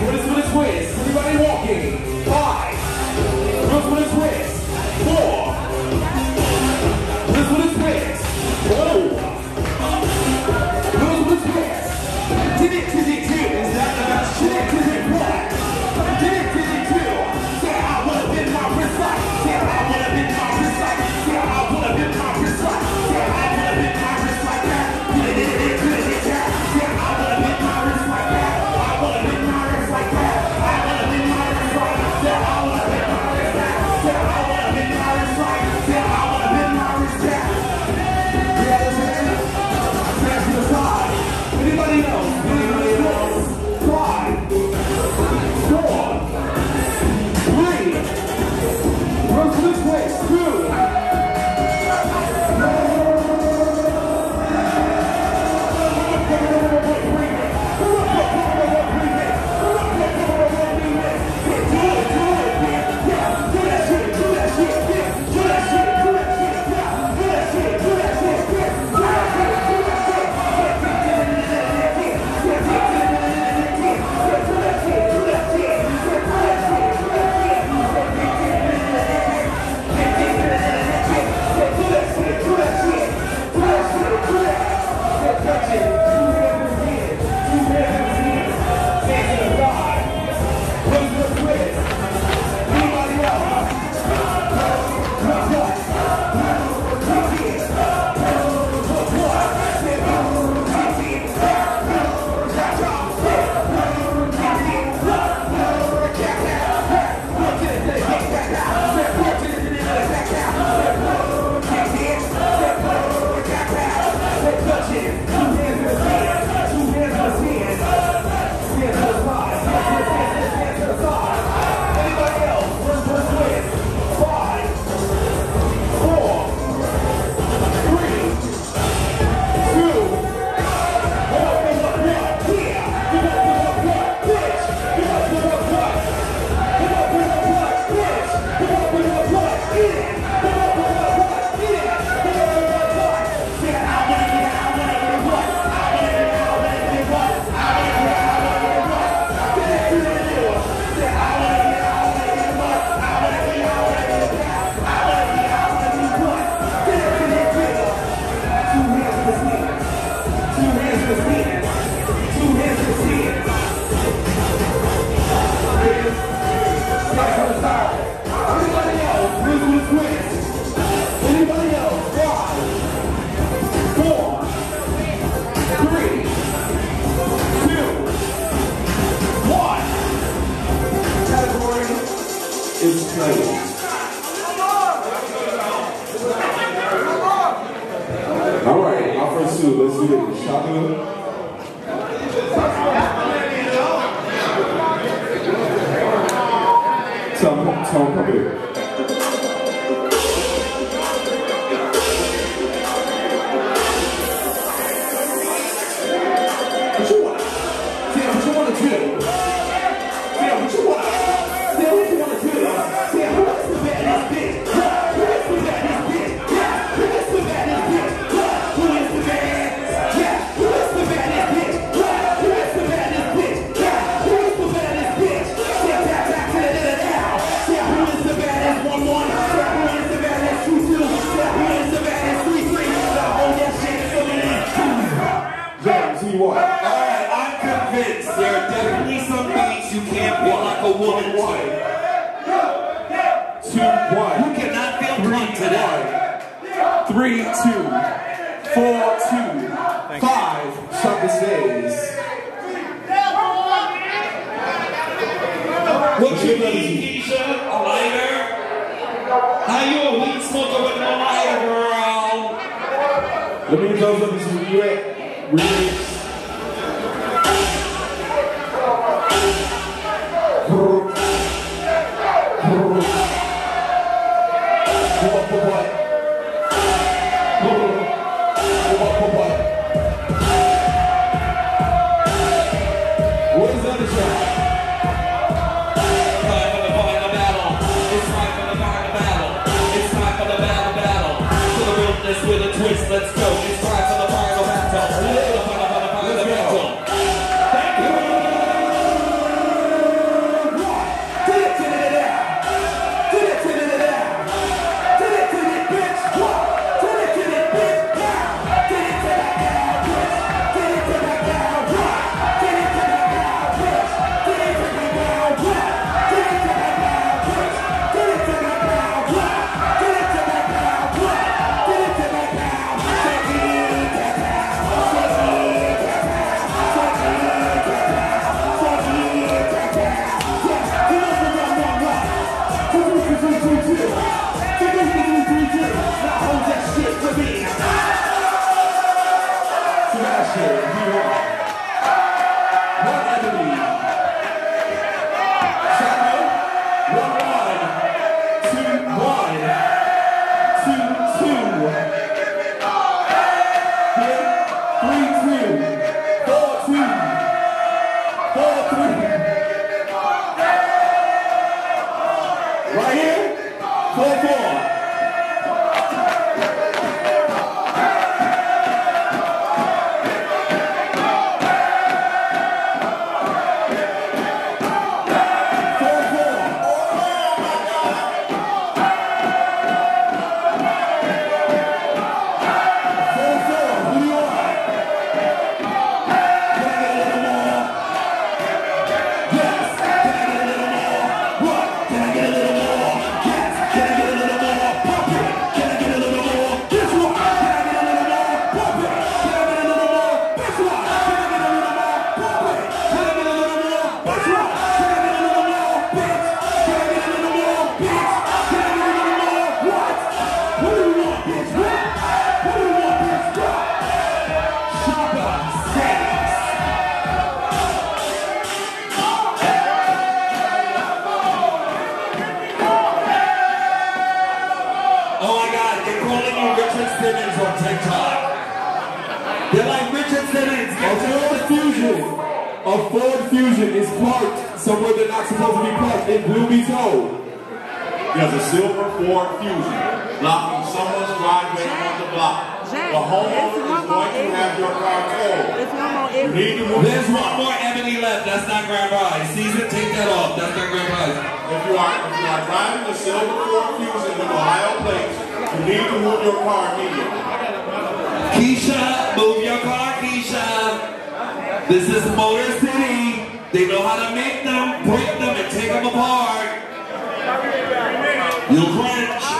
Por isso que. really see it was shocking. Tom, Tom, come. only one. Two, one. You cannot feel drunk today. Three, two. Four, two. Five. Shut the stage. What you need, Keisha? A lighter? Are you a weed smoker with no lighter, girl? Let me know something you at. Really? a Ford Fusion is parked somewhere they're not supposed to be parked in Bloomie's Hole. There's a silver Ford Fusion blocking someone's driveway on the block. Jack, the homeowner is going to have your car towed. To. There's one more ebony left. That's not grandpa. He sees it. Take that off. That's not grandpa. If you are if you are driving a silver Ford Fusion with Ohio plates, you need to move your car immediately. Keisha, move your car, Keisha. This is Motor City. They know how to make them, break them, and take them apart. You'll cry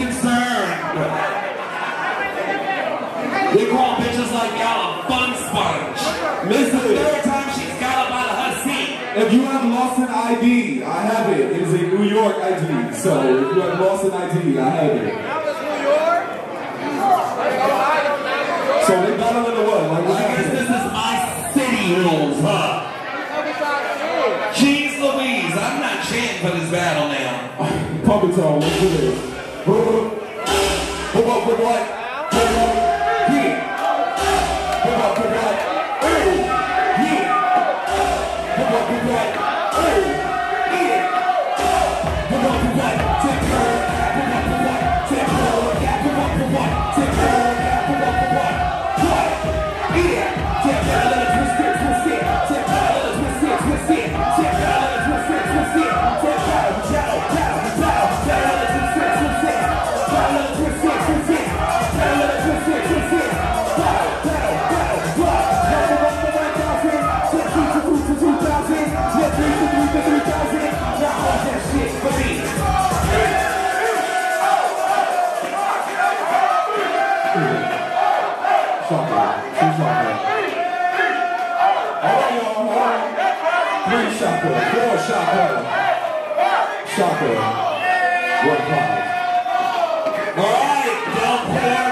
concerned. We call bitches like y'all a fun sponge. This the third time she's got up out of her seat. If you have lost an ID, I have it. It is a New York ID. So if you have lost an ID, I have it. That was New York? So they battle in the world. Like, I guess this is my city rules, huh? Jeez Louise, I'm not chanting for this battle now. Puppet Town, what's? the block. Shotgun. Two shotgun. All y'all. Three shotgun. Four shotgun. Shotgun. One five. All right, down four.